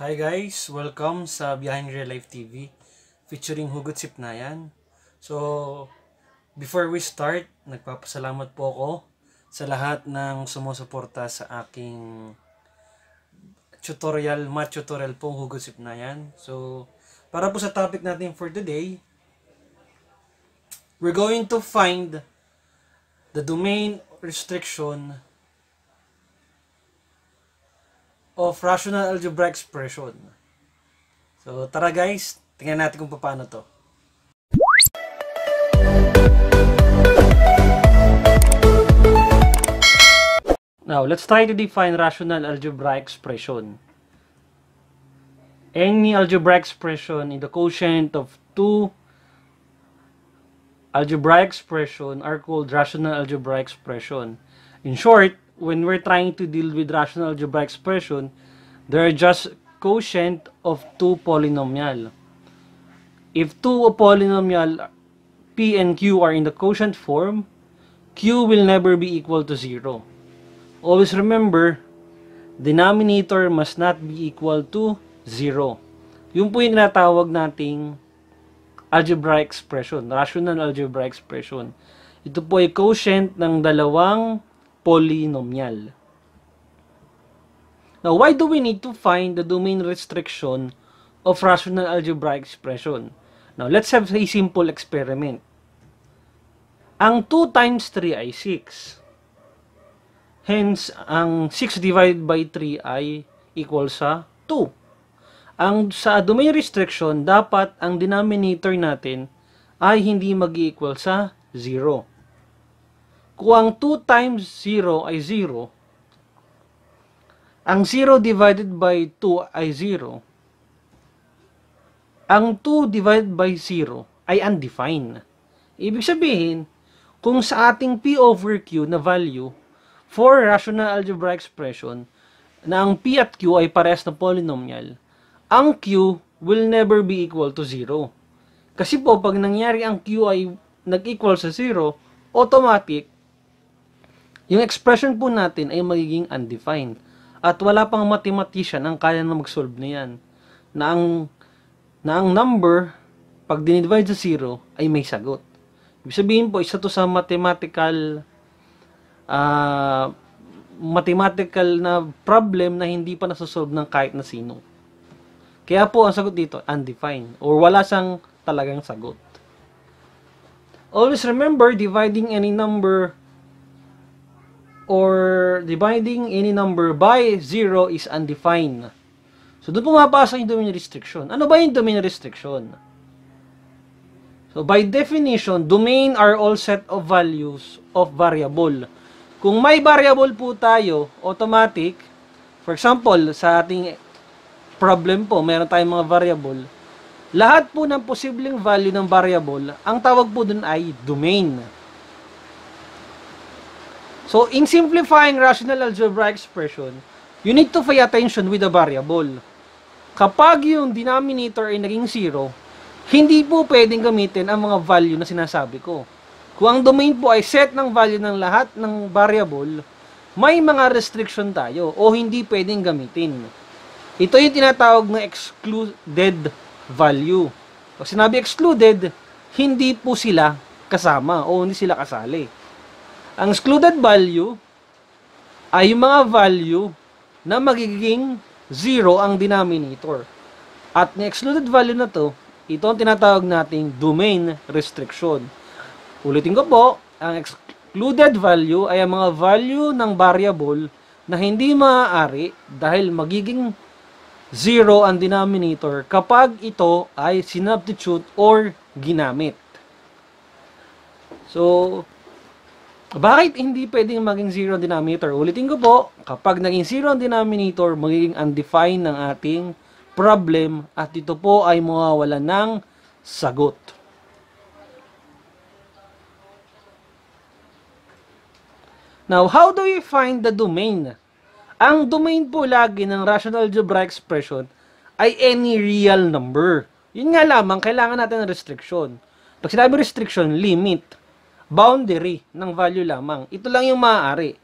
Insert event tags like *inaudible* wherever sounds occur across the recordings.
Hi guys, welcome sa Behind Real Life TV featuring Hugot Sipnayan. So, before we start, nagpapasalamat po ako sa lahat ng sumusuporta sa aking tutorial, math tutorial pong Hugot Sipnayan. So, para po sa topic natin for today, we're going to find the domain restriction of rational algebra expression. So, tara guys, tingnan natin kung paano to. Now, let's try to define rational algebra expression. Any algebra expression in the quotient of two algebraic expression are called rational algebra expression. In short, when we're trying to deal with rational algebra expression, there are just quotient of two polynomial. If two polynomial p and q are in the quotient form, q will never be equal to 0. Always remember, denominator must not be equal to 0. Yung po yung natawag nating algebraic expression, rational algebra expression. Ito po ay quotient ng dalawang polynomial. Now, why do we need to find the domain restriction of rational algebra expression? Now, let's have a simple experiment. Ang 2 times 3 ay 6. Hence, ang 6 divided by 3 ay equal sa 2. Ang sa domain restriction, dapat ang denominator natin ay hindi mag-equal sa 0. Kung ang 2 times 0 ay 0, ang 0 divided by 2 ay 0, ang 2 divided by 0 ay undefined. Ibig sabihin, kung sa ating P over Q na value for rational algebra expression, na ang P at Q ay pares na polynomial, ang Q will never be equal to 0. Kasi po, pag nangyari ang Q ay nag-equal sa 0, automatic, yung expression po natin ay magiging undefined. At wala pang mathematician ang kaya na mag-solve na yan. Na ang, na ang number, pag dinivide sa 0, ay may sagot. Ibig sabihin po, isa to sa mathematical uh, mathematical na problem na hindi pa nasosolve ng kahit na sino. Kaya po, ang sagot dito, undefined. Or wala sang talagang sagot. Always remember, dividing any number or dividing any number by 0 is undefined. So, doon pumapasok yung domain restriction. Ano ba yung domain restriction? So, by definition, domain are all set of values of variable. Kung may variable po tayo, automatic, for example, sa ating problem po, meron tayong mga variable, lahat po ng posibleng value ng variable, ang tawag po dun ay domain. So, in simplifying rational algebra expression, you need to pay attention with the variable. Kapag yung denominator ay naging 0, hindi po pwedeng gamitin ang mga value na sinasabi ko. Kung ang domain po ay set ng value ng lahat ng variable, may mga restriction tayo o hindi pwedeng gamitin. Ito yung tinatawag na excluded value. Pag sinabi excluded, hindi po sila kasama o hindi sila kasali. Ang excluded value ay yung mga value na magiging zero ang denominator. At ng excluded value na to, ito ang tinatawag nating domain restriction. Ulitin ko po, ang excluded value ay ang mga value ng variable na hindi maaari dahil magiging zero ang denominator kapag ito ay sinubstitute or ginamit. So, bakit hindi pwedeng maging zero denominator? Ulitin ko po, kapag naging zero denominator, magiging undefined ng ating problem at ito po ay mawawala ng sagot. Now, how do we find the domain? Ang domain po lagi ng rational algebra expression ay any real number. Yun nga lamang, kailangan natin ng restriction. Pag sinabi restriction, limit, boundary ng value lamang. Ito lang yung maaari.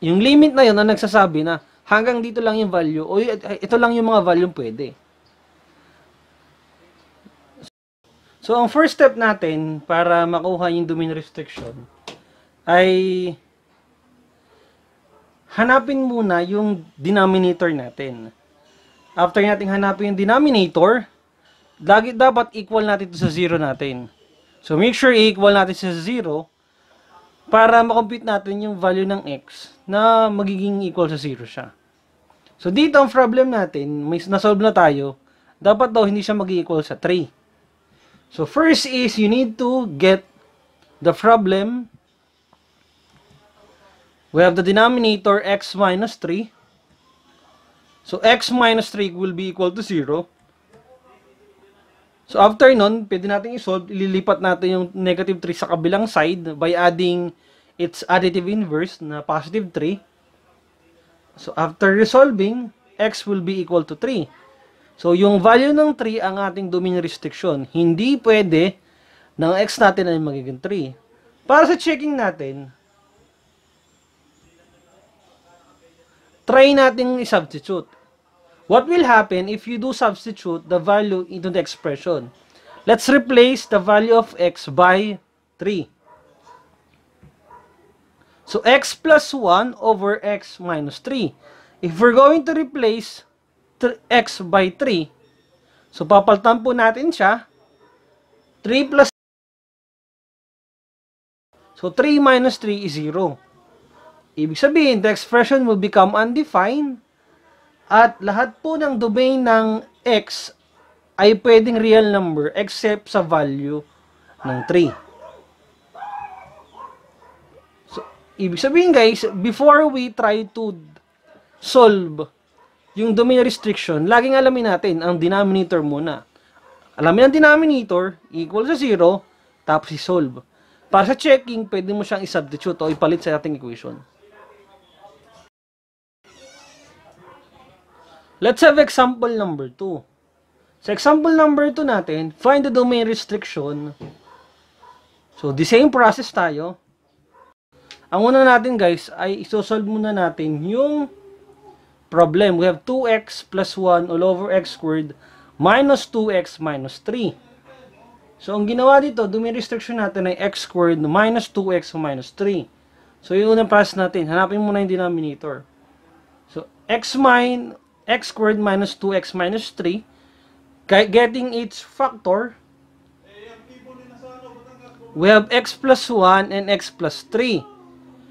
Yung limit na yun ang nagsasabi na hanggang dito lang yung value, o ito lang yung mga value pwede. So, ang first step natin para makuha yung domain restriction ay hanapin muna yung denominator natin. After nating hanapin yung denominator, dapat equal natin ito sa zero natin. So, make sure i-equal natin sa zero para makompute natin yung value ng x na magiging equal sa zero siya. So, dito ang problem natin, may nasolve na tayo, dapat daw hindi siya mag-equal sa 3. So, first is you need to get the problem. We have the denominator x minus 3. So, x minus 3 will be equal to 0. So, after nun, pwede natin i-solve. Ililipat natin yung negative 3 sa kabilang side by adding its additive inverse na positive 3. So, after resolving, x will be equal to 3. So, yung value ng 3 ang ating domain restriction. Hindi pwede ng x natin ay magiging 3. Para sa checking natin, try natin i-substitute. What will happen if you do substitute the value into the expression? Let's replace the value of x by 3. So, x plus 1 over x minus 3. If we're going to replace x by 3, so papaltan po natin siya, 3 plus So, 3 minus 3 is 0. Ibig sabihin, the expression will become undefined at lahat po ng domain ng x ay pwedeng real number except sa value ng 3. So, ibig sabihin guys, before we try to solve yung domain restriction, laging alamin natin ang denominator muna. Alamin ang denominator, equal sa 0, tapos i-solve. Para sa checking, pwede mo siyang i-substitute o ipalit sa ating equation. Let's have example number 2. Sa example number 2 natin, find the domain restriction. So, the same process tayo. Ang una natin guys, ay isosolve muna natin yung problem. We have 2x plus 1 all over x squared minus 2x minus 3. So, ang ginawa dito, domain restriction natin ay x squared minus 2x minus 3. So, yung unang process natin, hanapin muna yung denominator. So, x min x squared minus 2x minus 3, getting its factor, we have x plus 1 and x plus 3.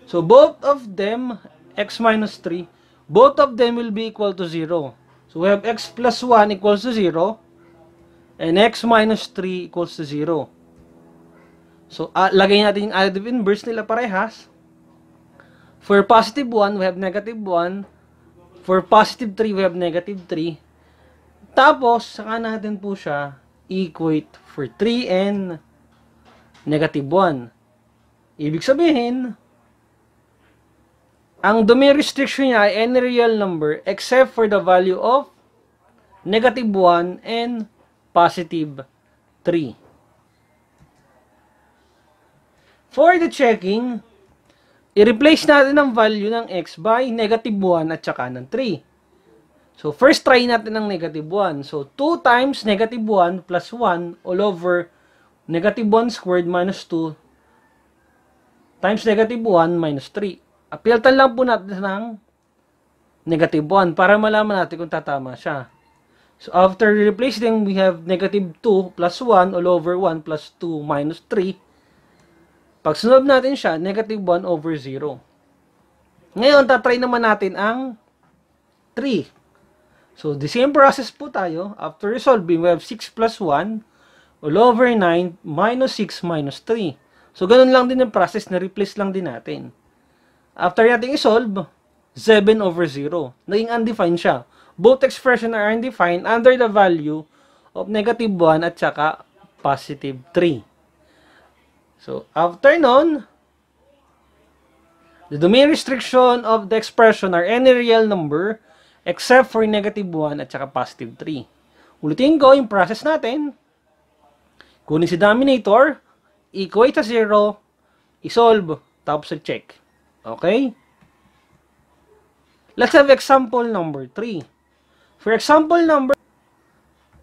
So, both of them, x minus 3, both of them will be equal to 0. So, we have x plus 1 equals to 0, and x minus 3 equals to 0. So, uh, lagay natin yung additive inverse nila parehas. For positive 1, we have negative 1. For positive 3, we have negative 3. Tapos, saka natin po siya equate for 3 and negative 1. Ibig sabihin, ang domain restriction niya ay any real number except for the value of negative 1 and positive 3. For the checking, i-replace natin ang value ng x by negative 1 at saka ng 3. So, first try natin ng negative 1. So, 2 times negative 1 plus 1 all over negative 1 squared minus 2 times negative 1 minus 3. Apiltan lang po natin ng negative 1 para malaman natin kung tatama siya. So, after replacing, we have negative 2 plus 1 all over 1 plus 2 minus 3. Pag sunod natin siya, negative 1 over 0. Ngayon, tatry naman natin ang 3. So, the same process po tayo. After resolving, we have 6 plus 1 all over 9 minus 6 minus 3. So, ganun lang din yung process na replace lang din natin. After natin isolve, 7 over 0. Naging undefined siya both expression are undefined under the value of negative 1 at saka positive 3. So, after nun, the domain restriction of the expression are any real number except for negative 1 at saka positive 3. Ulitin ko yung process natin. Kunin si denominator, equate sa 0, isolve, tapos check. Okay? Let's have example number 3. For example number,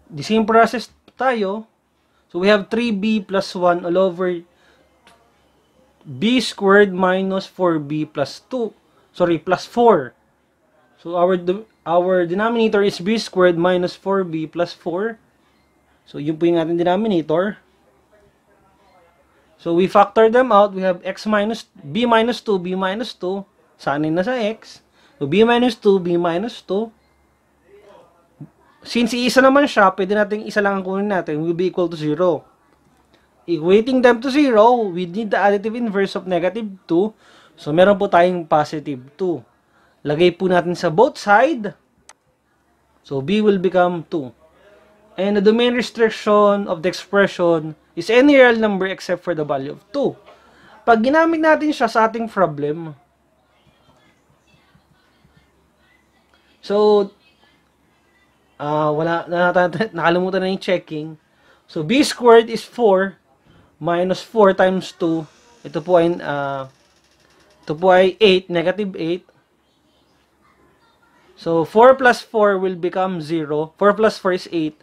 the same process tayo. So we have 3b plus 1 all over b squared minus 4b plus 2. Sorry, plus 4. So our our denominator is b squared minus 4b plus 4. So yun po yung ating denominator. So we factor them out. We have x minus b minus 2, b minus 2. Sanin na sa x. So b minus 2, b minus 2. Since isa naman siya, pwede natin isa lang ang kunin natin, will be equal to 0. Equating them to 0, we need the additive inverse of negative 2. So, meron po tayong positive 2. Lagay po natin sa both side. So, b will become 2. And the domain restriction of the expression is any real number except for the value of 2. Pag ginamit natin siya sa ating problem, so, Ah, wala na *laughs* nakalimutan na yung checking. So b squared is 4 minus 4 times 2. Ito po ay uh, ito po ay 8, negative 8. So 4 plus 4 will become 0. 4 plus 4 is 8.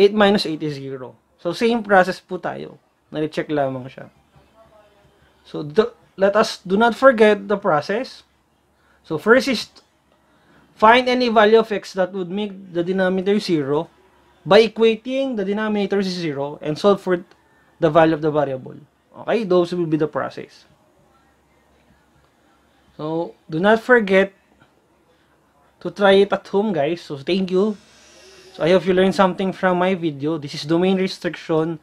8 minus 8 is 0. So same process po tayo. Na-check lamang siya. So do, let us do not forget the process. So first is Find any value of x that would make the denominator 0 by equating the denominator to 0 and solve for the value of the variable. Okay, those will be the process. So, do not forget to try it at home, guys. So, thank you. So, I hope you learned something from my video. This is domain restriction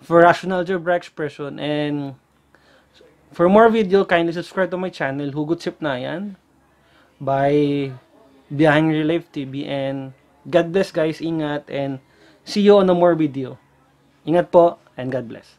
for rational algebra expression. And for more video, kindly subscribe to my channel, Hugot Sip na yan. By Behind Real Life TV and God bless guys, ingat and see you on a more video. Ingat po and God bless.